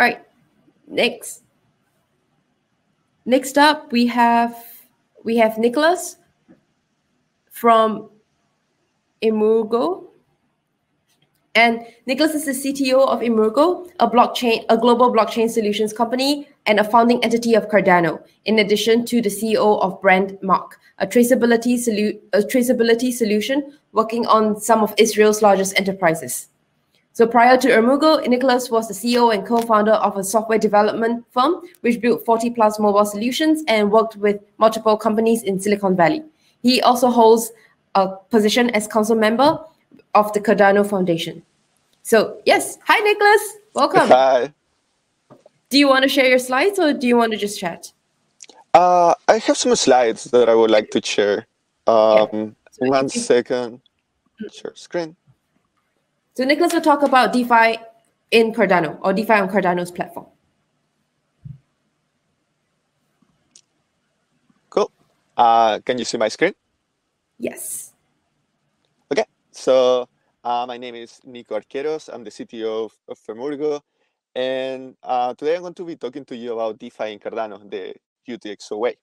All right, next. Next up, we have we have Nicolas from Emurgo. And Nicolas is the CTO of Emurgo, a blockchain, a global blockchain solutions company and a founding entity of Cardano, in addition to the CEO of Brandmark, a traceability, solu- a traceability solution working on some of Israel's largest enterprises. So prior to Emurgo, Nicolas was the CEO and co-founder of a software development firm, which built 40 plus mobile solutions and worked with multiple companies in Silicon Valley. He also holds a position as council member of the Cardano Foundation. So yes, hi Nicolas, welcome. Hi. Do you want to share your slides or do you want to just chat? Uh, I have some slides that I would like to share. Um, yeah. so one second. Share screen. So Nicolas will talk about DeFi in Cardano or DeFi on Cardano's platform. Cool. Uh, can you see my screen? Yes. Okay. So uh, my name is Nico Arqueros. I'm the CTO of, of Emurgo. And uh, today I'm going to be talking to you about DeFi in Cardano, the UTXO way.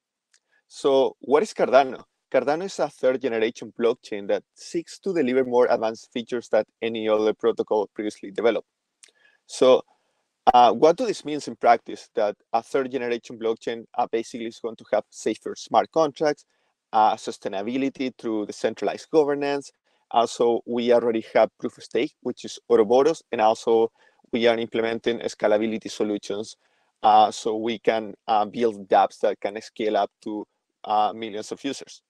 So what is Cardano? Cardano is a third generation blockchain that seeks to deliver more advanced features that any other protocol previously developed. So uh, what do this means in practice? That a third generation blockchain uh, basically is going to have safer smart contracts, uh, sustainability through decentralized governance. Also, we already have proof of stake, which is Ouroboros, and also we are implementing scalability solutions uh, so we can uh, build dApps that can scale up to uh, millions of users.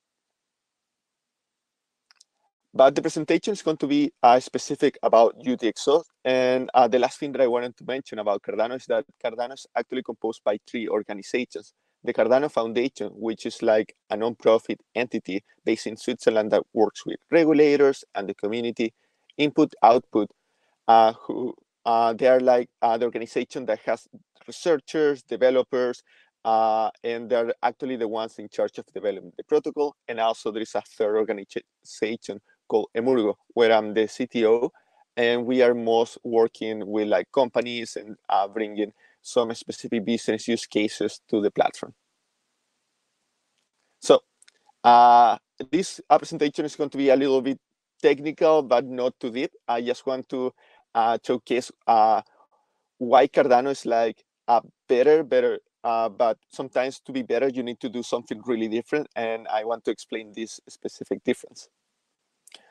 But the presentation is going to be uh, specific about UTXO. And uh, the last thing that I wanted to mention about Cardano is that Cardano is actually composed by three organizations. The Cardano Foundation, which is like a non-profit entity based in Switzerland that works with regulators and the community, input, output, uh, who uh, they are like uh, the organization that has researchers, developers, uh, and they're actually the ones in charge of developing the protocol. And also there is a third organization called Emurgo, where I'm the CTO, and we are most working with like companies and uh, bringing some specific business use cases to the platform. So uh, this presentation is going to be a little bit technical, but not too deep. I just want to uh, showcase uh, why Cardano is like a better, better, uh, but sometimes to be better, you need to do something really different. And I want to explain this specific difference.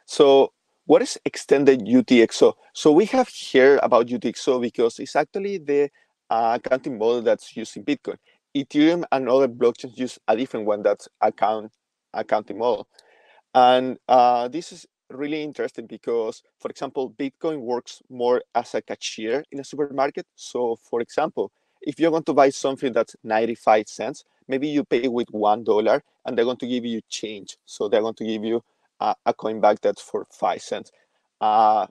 So what is extended UTXO? So we have heard about UTXO because it's actually the uh, accounting model that's used in Bitcoin. Ethereum and other blockchains use a different one that's account accounting model. And uh, this is really interesting because, for example, Bitcoin works more as a cashier in a supermarket. So, for example, if you're going to buy something that's 95 cents, maybe you pay with $1 and they're going to give you change. So they're going to give you a coin back that's for five cents. Uh,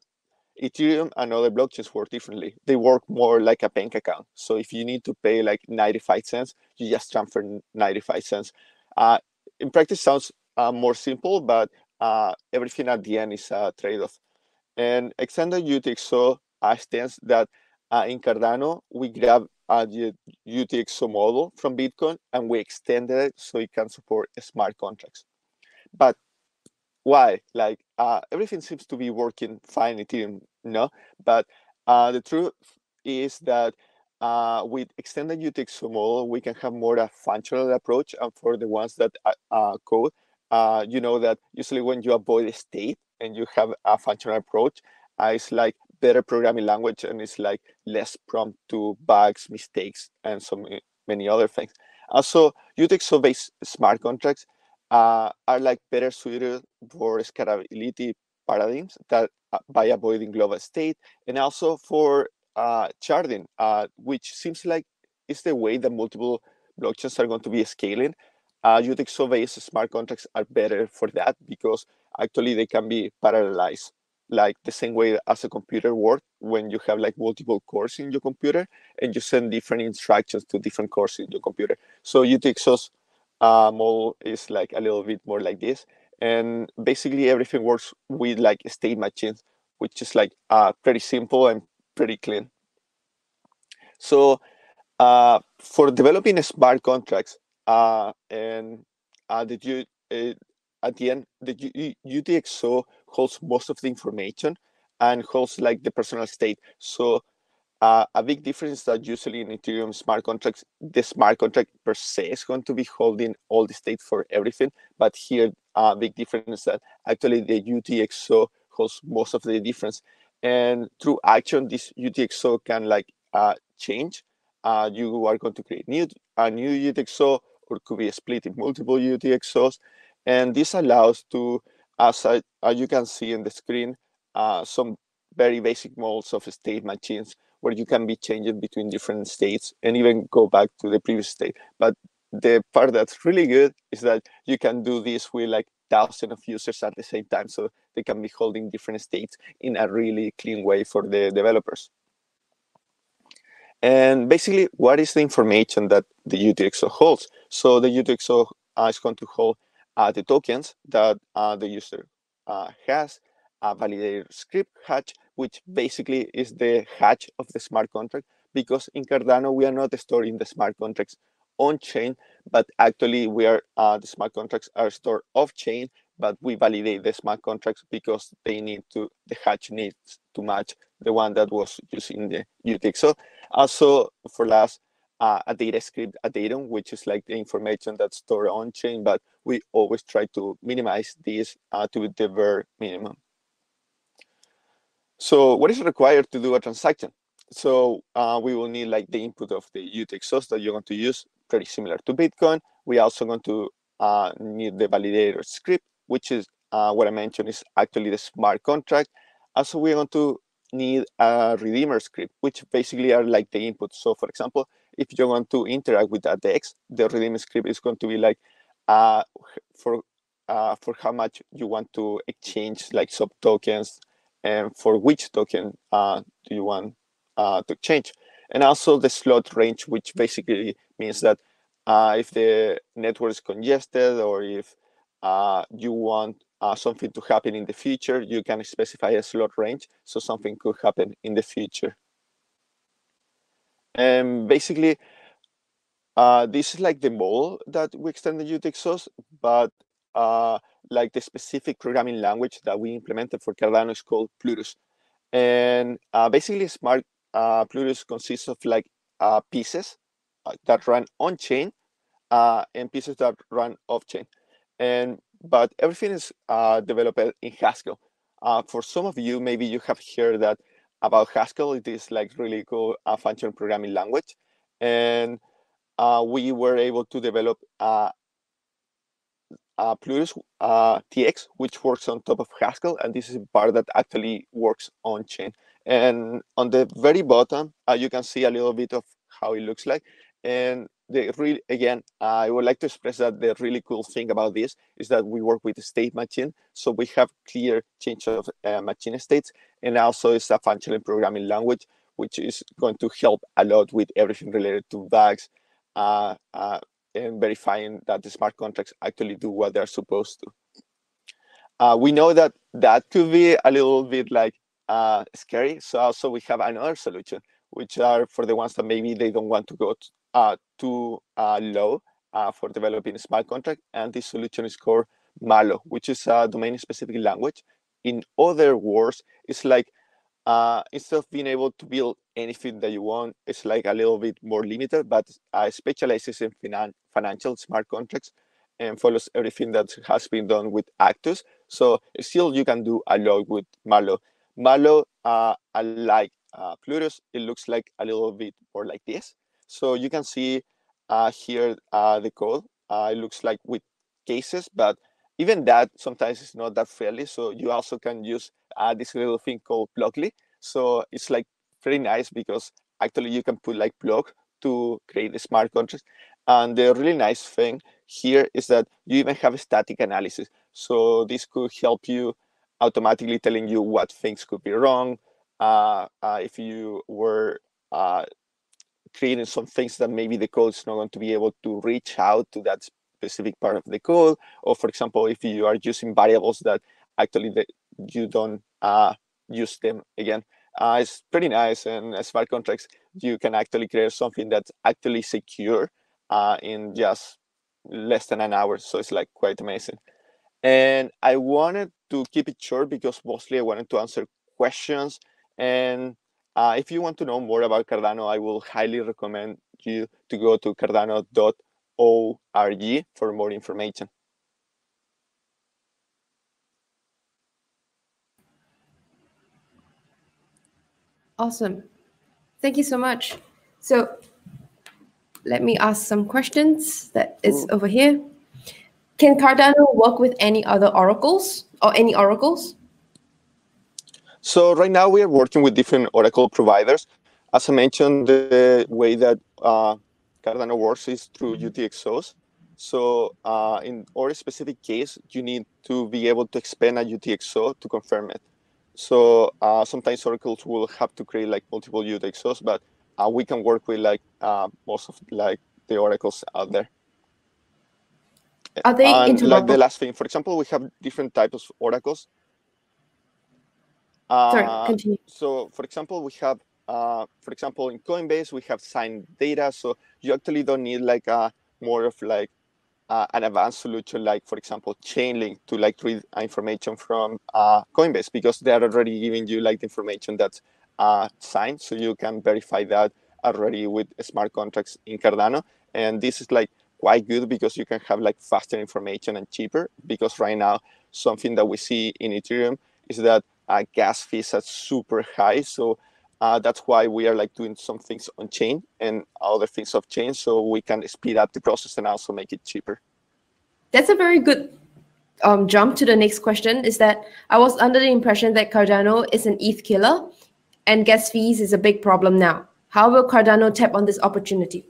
Ethereum and other blockchains work differently. They work more like a bank account. So if you need to pay like 95 cents, you just transfer 95 cents. Uh, in practice, sounds uh, more simple, but uh, everything at the end is a trade-off. And extended UTXO stands that uh, in Cardano, we grab the UTXO model from Bitcoin and we extended it so it can support smart contracts. But why? Like uh, everything seems to be working fine in Ethereum, no? But uh, the truth is that uh, with extended UTXO model, we can have more a functional approach. And for the ones that uh, uh, code, uh, you know that usually when you avoid a state and you have a functional approach, it's like better programming language and it's like less prompt to bugs, mistakes, and so many other things. Also, UTXO-based smart contracts uh, are like better suited for scalability paradigms that uh, by avoiding global state and also for uh, sharding, uh, which seems like is the way that multiple blockchains are going to be scaling. Uh, UTXO-based smart contracts are better for that because actually they can be parallelized like the same way as a computer works when you have like multiple cores in your computer and you send different instructions to different cores in your computer. So UTXO's uh, model is like a little bit more like this. And basically everything works with like state machines, which is like uh, pretty simple and pretty clean. So uh, for developing smart contracts, uh, and uh, you uh, at the end the UTXO holds most of the information and holds like the personal state. So uh, a big difference that usually in Ethereum smart contracts, the smart contract per se is going to be holding all the state for everything. But here, a uh, big difference is that actually the UTXO holds most of the difference. And through action, this UTXO can like uh, change. Uh, you are going to create new a new UTXO or could be split in multiple UTXOs. And this allows to, as, I, as you can see in the screen, uh, some very basic models of state machines where you can be changing between different states and even go back to the previous state. But the part that's really good is that you can do this with like thousands of users at the same time. So they can be holding different states in a really clean way for the developers. And basically, what is the information that the UTXO holds? So the UTXO is going to hold uh, the tokens that uh, the user uh, has, a validator script hash, which basically is the hash of the smart contract, because in Cardano, we are not storing the smart contracts on chain, but actually we are uh, the smart contracts are stored off chain, but we validate the smart contracts because they need to the hash needs to match the one that was using the UTXO. Also, for last, uh, a data script, a datum, which is like the information that's stored on chain, but we always try to minimize this uh, to the bare minimum. So what is required to do a transaction? So uh, we will need like the input of the UTXOs that you're going to use, pretty similar to Bitcoin. We also going to uh, need the validator script, which is uh, what I mentioned is actually the smart contract. Also, we're going to need a redeemer script, which basically are like the input. So for example, if you want to interact with a DEX, the redeemer script is going to be like uh, for uh, for how much you want to exchange like sub tokens and for which token uh, do you want uh, to change. And also the slot range, which basically means that uh, if the network is congested or if uh, you want uh, something to happen in the future, you can specify a slot range so something could happen in the future. And basically, uh, this is like the model that we extend the UTXOs, but uh, like the specific programming language that we implemented for Cardano is called Plutus. And uh, basically, Smart uh, Plutus consists of like uh, pieces uh, that run on chain and pieces that run off chain. And but everything is uh, developed in Haskell. Uh, for some of you, maybe you have heard that about Haskell. It is like really cool uh, functional programming language, and uh, we were able to develop uh, uh, Plutus TX, which works on top of Haskell, and this is a part that actually works on chain. And on the very bottom, you can see a little bit of how it looks like. And the really again i would like to express that the really cool thing about this is that we work with the state machine so we have clear change of uh, machine states and also it's a functional programming language which is going to help a lot with everything related to bugs uh, uh, and verifying that the smart contracts actually do what they're supposed to uh, we know that that could be a little bit like uh, scary so also we have another solution which are for the ones that maybe they don't want to go uh, too uh, low uh, for developing a smart contract. And this solution is called Marlowe, which is a domain-specific language. In other words, it's like uh, instead of being able to build anything that you want, it's like a little bit more limited, but uh, specializes in finan financial smart contracts and follows everything that has been done with ACTUS. So still you can do a lot with Marlowe. Marlowe, uh, like uh, Plutus, it looks like a little bit more like this. So you can see uh, here uh, the code. Uh, it looks like with cases, but even that sometimes is not that friendly. So you also can use uh, this little thing called Blockly. So it's like very nice because actually you can put like block to create a smart contract. And the really nice thing here is that you even have a static analysis. So this could help you automatically telling you what things could be wrong. Uh, uh, if you were uh, creating some things that maybe the code is not going to be able to reach out to that specific part of the code. Or for example, if you are using variables that actually the, you don't uh, use them again, uh, it's pretty nice. And smart contracts, you can actually create something that's actually secure uh, in just less than an hour. So it's like quite amazing. And I wanted to keep it short because mostly I wanted to answer questions. And uh, if you want to know more about Cardano, I will highly recommend you to go to cardano.org for more information. Awesome. Thank you so much. So let me ask some questions that is over here. Can Cardano work with any other oracles or any oracles? So right now we are working with different oracle providers. As I mentioned, the way that uh, Cardano works is through mm-hmm. UTXOs. So uh, in our specific case, you need to be able to expand a UTXO to confirm it. So uh, sometimes oracles will have to create like multiple UTXOs, but uh, we can work with like uh, most of like the oracles out there. Are they and, like the last thing, for example, we have different types of oracles. Sorry, uh, continue. So, for example, we have, uh, for example, in Coinbase, we have signed data. So you actually don't need like a more of like uh, an advanced solution like, for example, Chainlink to like read information from uh, Coinbase because they are already giving you like the information that's uh, signed, so you can verify that already with smart contracts in Cardano. And this is like quite good because you can have like faster information and cheaper. Because right now, something that we see in Ethereum is that uh, gas fees are super high. So uh, that's why we are like doing some things on chain and other things off chain so we can speed up the process and also make it cheaper. That's a very good um, jump to the next question is that i was under the impression that cardano is an eth killer and gas fees is a big problem now. How will cardano tap on this opportunity?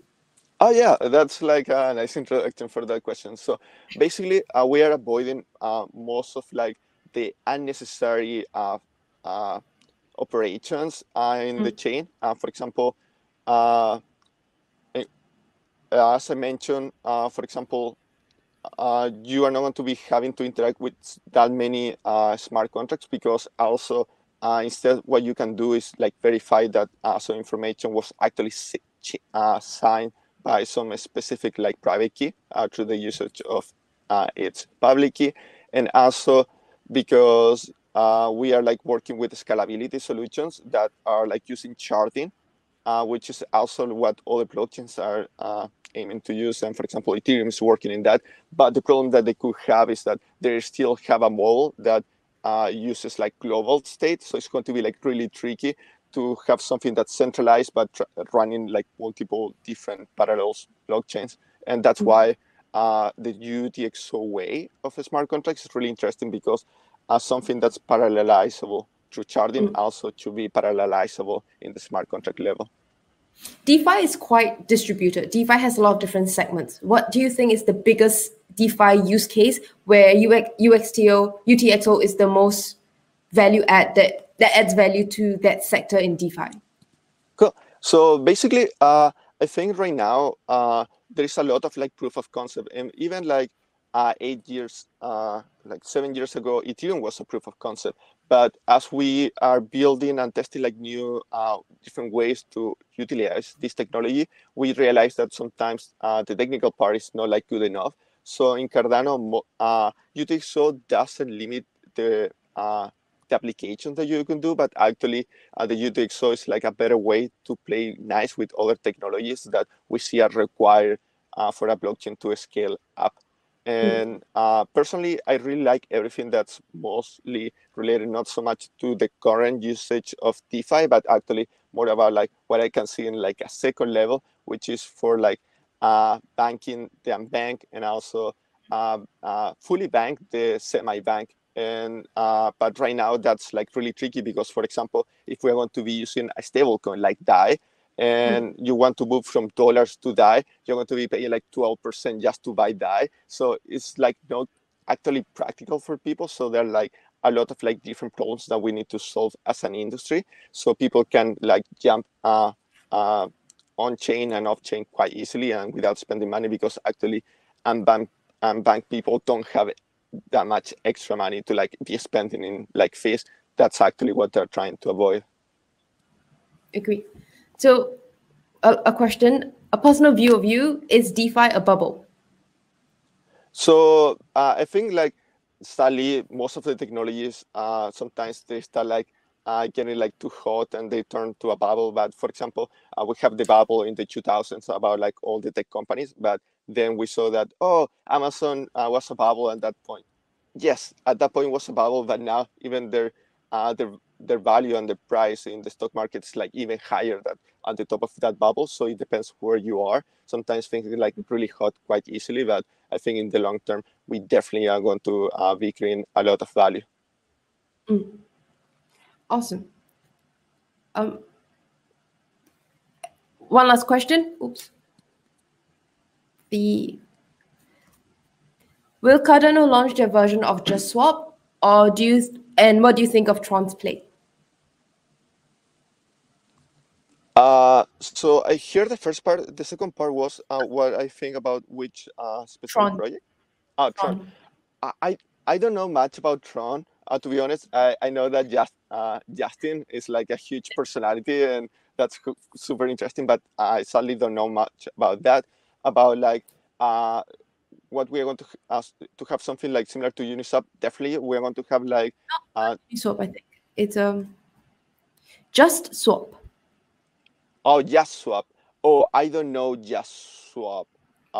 Oh yeah, that's like a nice introduction for that question. So basically, uh, we are avoiding uh, most of like the unnecessary uh, uh operations uh, in mm. the chain. Uh, for example, uh, eh, as I mentioned, for example, you are not going to be having to interact with that many smart contracts because also instead what you can do is like verify that some information was actually signed by some specific like private key uh, through the usage of uh, its public key and also because uh, we are like working with scalability solutions that are like using sharding, uh, which is also what other blockchains are uh, aiming to use. And for example, Ethereum is working in that. But the problem that they could have is that they still have a model that uh, uses like global state. So it's going to be like really tricky to have something that's centralized but running like multiple different parallel blockchains. And that's mm-hmm. why uh, the UTXO way of smart contracts is really interesting because as something that's parallelizable through sharding, mm. also to be parallelizable in the smart contract level. DeFi is quite distributed. DeFi has a lot of different segments. What do you think is the biggest DeFi use case where UX, UXTO, UTXO is the most value add that, that adds value to that sector in DeFi? Cool. So basically, uh, I think right now uh, there is a lot of like proof of concept, and even like uh, eight years, uh, like seven years ago, Ethereum was a proof of concept. But as we are building and testing like new uh, different ways to utilize this technology, we realize that sometimes uh, the technical part is not like good enough. So in Cardano, uh, UTXO doesn't limit the uh, the applications that you can do, but actually uh, the UTXO is like a better way to play nice with other technologies that we see are required uh, for a blockchain to scale up. Hmm. And uh, personally, I really like everything that's mostly related not so much to the current usage of DeFi, but actually more about like what I can see in like a second level, which is for like uh, banking the unbank and also uh, uh, fully bank the semi-bank. And uh, but right now that's like really tricky because, for example, if we're going to be using a stablecoin like DAI, Mm. And you want to move from dollars to DAI, you're going to be paying like 12% just to buy DAI. So it's like not actually practical for people. So there are like a lot of like different problems that we need to solve as an industry. So people can like jump uh, uh, on chain and off chain quite easily and without spending money because actually unbanked, unbanked people don't have that much extra money to like be spending in like fees. That's actually what they're trying to avoid. Agree. So, a, a question, a personal view of you: Is DeFi a bubble? So uh, I think like sadly, most of the technologies uh, sometimes they start like uh, getting like too hot and they turn to a bubble. But for example, uh, we have the bubble in the 2000s about like all the tech companies, but then we saw that oh, Amazon uh, was a bubble at that point. Yes, at that point was a bubble, but now even their uh, their their value and the price in the stock market is like even higher than at the top of that bubble. So it depends where you are. Sometimes things get like really hot quite easily, but I think in the long term we definitely are going to uh, be creating a lot of value. Mm. Awesome. Um, one last question. Oops. The will Cardano launch their version of Just Swap, or do you? And what do you think of Tron's play? Uh, so I hear the first part. The second part was uh, what I think about which uh, specific Tron. project. Oh, Tron. Tron. I, I I don't know much about Tron. Uh, to be honest, I, I know that just uh, Justin is like a huge personality, and that's super interesting. But I sadly don't know much about that. About like uh, what we are going to h- uh, to have something like similar to Uniswap. Definitely, we are going to have like uh, Swap, I think it's um, just swap. Oh Just Swap. Oh, I don't know Just Swap.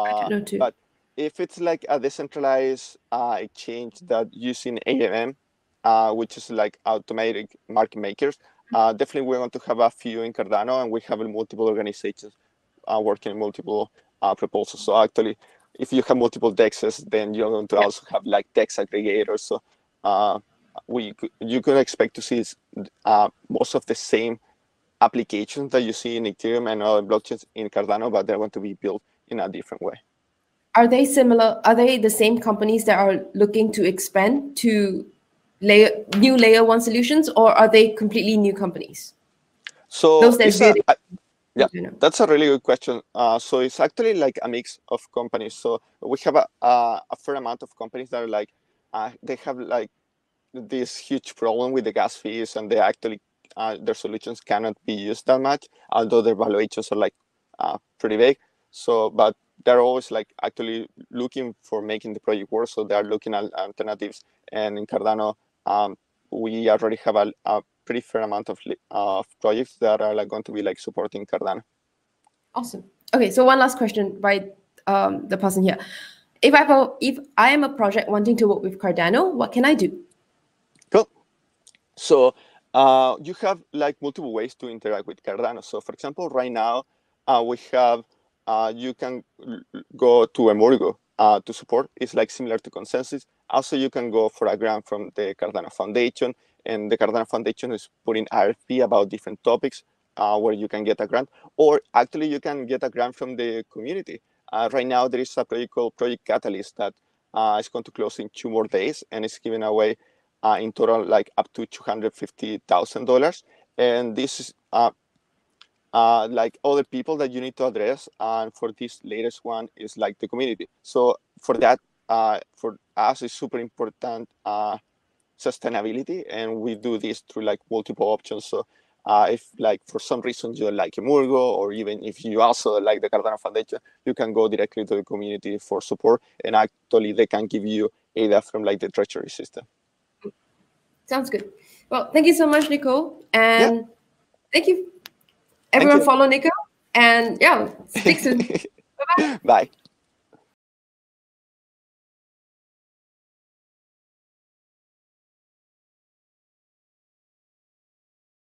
I Uh, don't know too. but if it's like a decentralized uh, exchange that using AMM, uh, which is like automatic market makers, uh, definitely we're going to have a few in Cardano, and we have multiple organizations uh, working on multiple uh, proposals. So actually, if you have multiple dexes, then you're going to also have like dex aggregators. So uh, we you can expect to see uh, most of the same applications that you see in Ethereum and other blockchains in Cardano, but they're going to be built in a different way. Are they similar? Are they the same companies that are looking to expand to layer new layer one solutions, or are they completely new companies? So Those that a, yeah, that's a really good question. Uh, so it's actually like a mix of companies. So we have a, a, a fair amount of companies that are like uh, they have like this huge problem with the gas fees, and they actually uh, their solutions cannot be used that much, although their valuations are like uh, pretty big. So, but they're always like actually looking for making the project work. So they are looking at alternatives. And in Cardano, um, we already have a, a pretty fair amount of li- of projects that are like going to be like supporting Cardano. Awesome. Okay, so one last question, by Um, the person here. If I have a, if I am a project wanting to work with Cardano, what can I do? Cool. So uh, you have like multiple ways to interact with Cardano. So for example, right now uh, we have uh, you can go to Emurgo uh, to support. It's like similar to ConsenSys. Also, you can go for a grant from the Cardano Foundation, and the Cardano Foundation is putting RFP about different topics uh, where you can get a grant, or actually you can get a grant from the community. Right now, there is a project called Project Catalyst that is going to close in two more days, and it's giving away uh, in total like up to two hundred fifty thousand dollars. And this is uh, uh, like other people that you need to address. And for this latest one is like the community. So for that, uh, for us, is super important uh, sustainability, and we do this through like multiple options. So uh, if like for some reason you like Emurgo, or even if you also like the Cardano Foundation, you can go directly to the community for support, and actually they can give you ADA from like the treasury system. Sounds good. Well, thank you so much, Nico, and thank you. Everyone, you. follow Nico, and yeah, speak soon. Bye bye.